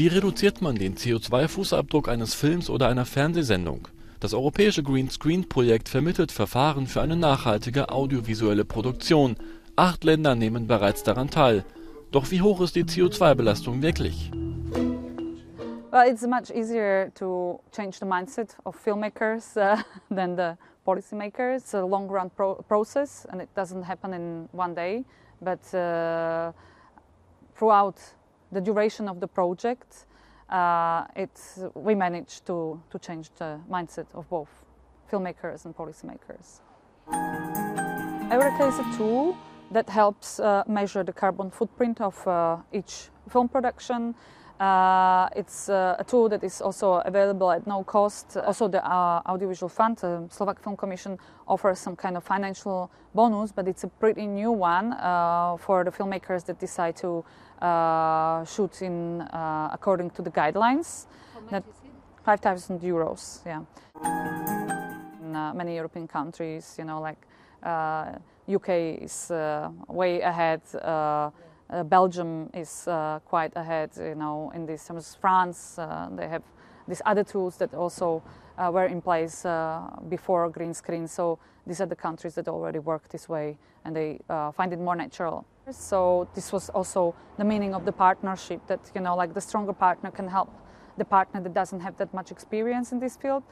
Wie reduziert man den CO2-Fußabdruck eines Films oder einer Fernsehsendung? Das europäische Green Screen Projekt vermittelt Verfahren für eine nachhaltige audiovisuelle Produktion. Acht Länder nehmen bereits daran teil. Doch wie hoch ist die CO2-Belastung wirklich? Well, it's much easier to change the mindset of filmmakers than the policymakers. It's a long-run pro process, and it doesn't happen in one day. But uh, throughout the duration of the project, uh, it's, we managed to, to change the mindset of both filmmakers and policymakers. EUReCA is a tool that helps uh, measure the carbon footprint of uh, each film production. Uh, it's uh, a tool that is also available at no cost. Also, the uh, Audiovisual Fund, the Slovak Film Commission, offers some kind of financial bonus, but it's a pretty new one uh, for the filmmakers that decide to uh, shoot in according to the guidelines. That 5,000 euros, yeah. In many European countries, you know, like UK is way ahead. Yeah uh, Belgium is uh, quite ahead, you know, in these terms. France, uh, they have these other tools that also uh, were in place uh, before green screen. So these are the countries that already work this way and they uh, find it more natural. So this was also the meaning of the partnership that, you know, like the stronger partner can help the partner that doesn't have that much experience in this field.